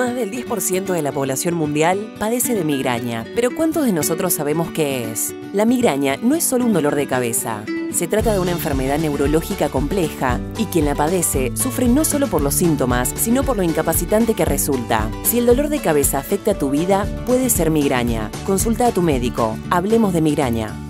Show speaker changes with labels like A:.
A: Más del 10% de la población mundial padece de migraña, pero ¿cuántos de nosotros sabemos qué es? La migraña no es solo un dolor de cabeza. Se trata de una enfermedad neurológica compleja y quien la padece sufre no solo por los síntomas, sino por lo incapacitante que resulta. Si el dolor de cabeza afecta a tu vida, puede ser migraña. Consulta a tu médico. Hablemos de migraña.